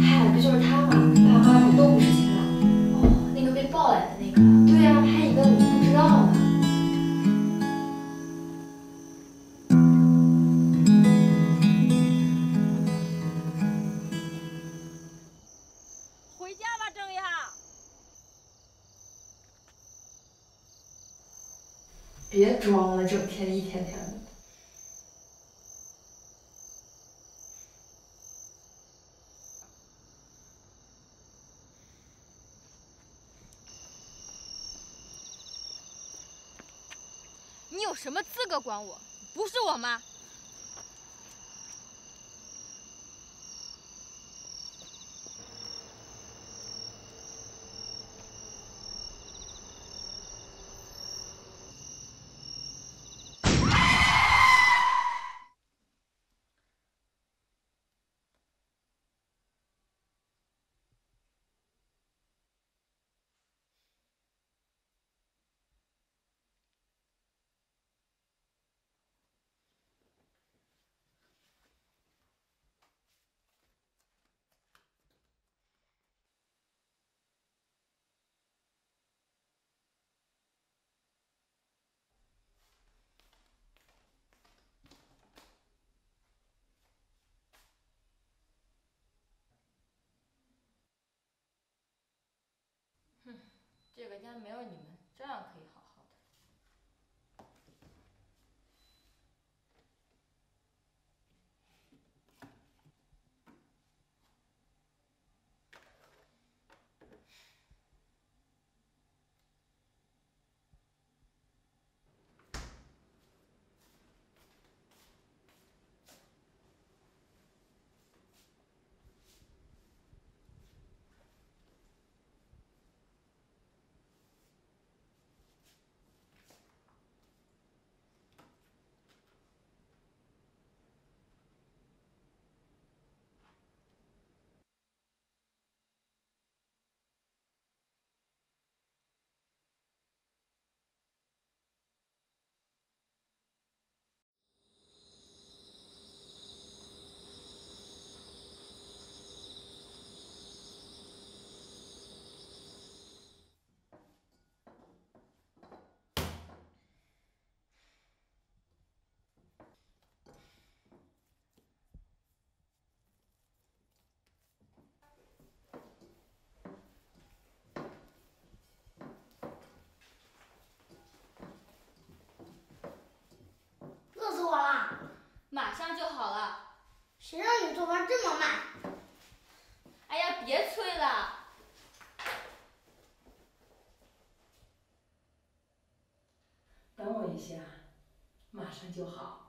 嗨，不就是他吗？爸妈不都不是亲的？哦，那个被抱来的那个。对呀、还以为我们不知道呢。回家吧，郑阳。别装了，整天一天天的。你有什么资格管我？不是我妈。人家没有你们，这样可以好好的。饿死我了！马上就好了。谁让你做饭这么慢？哎呀，别催了。等我一下，马上就好。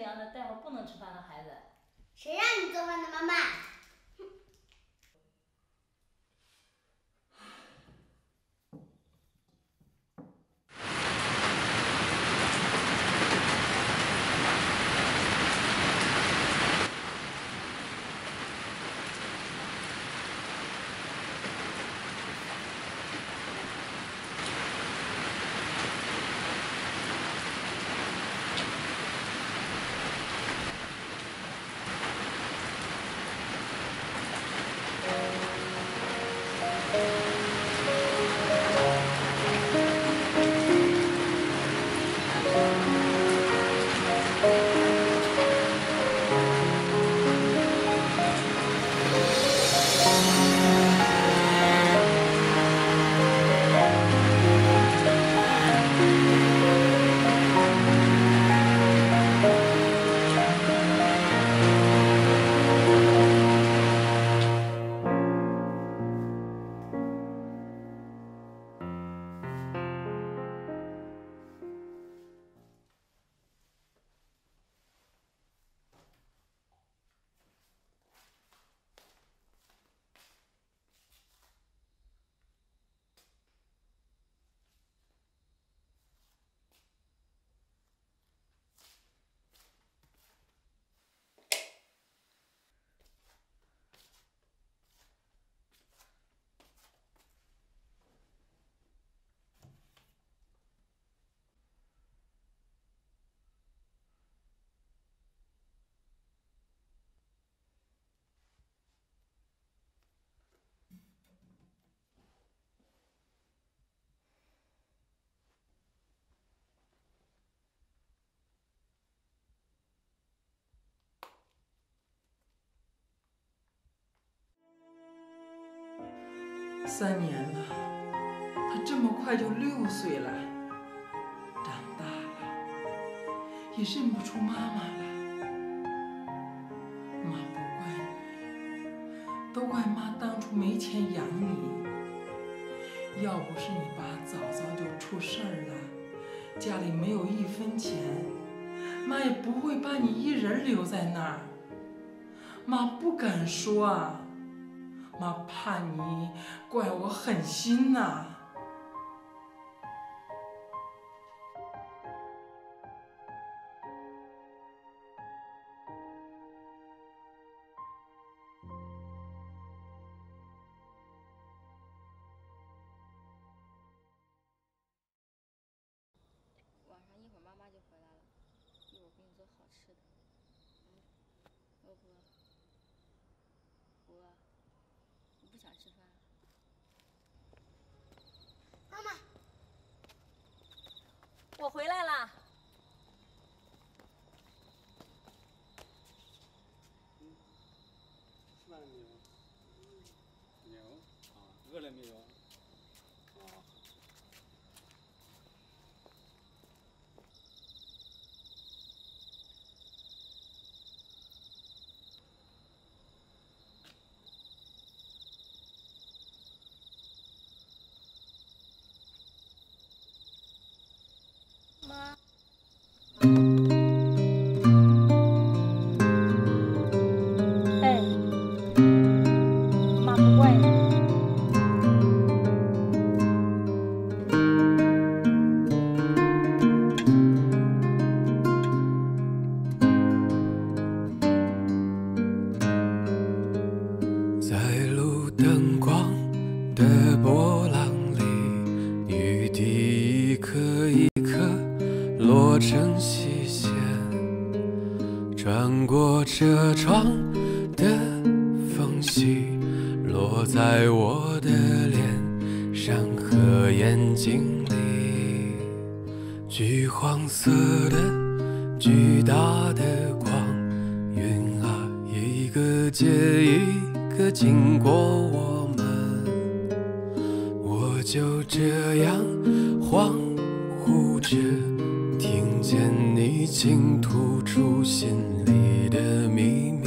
凉的，待会儿不能吃饭的孩子。谁让你做饭的，妈妈？三年了，他这么快就六岁了，长大了，也认不出妈妈了。妈不怪你，都怪妈当初没钱养你。要不是你爸早早就出事儿了，家里没有一分钱，妈也不会把你一人留在那儿。妈不敢说啊，妈怕你怪我狠心呐、晚上一会儿妈妈就回来了，一会儿给你做好吃的。饿不饿？不饿。想吃饭？妈妈，我回来啦。吃饭了没有？没有啊，饿了没有？啊。妈。穿过车窗的缝隙，落在我的脸上和眼睛里。橘黄色的巨大的光，云啊，一个接一个经过我们，我就这样恍惚着，听见你倾吐出心里的秘密。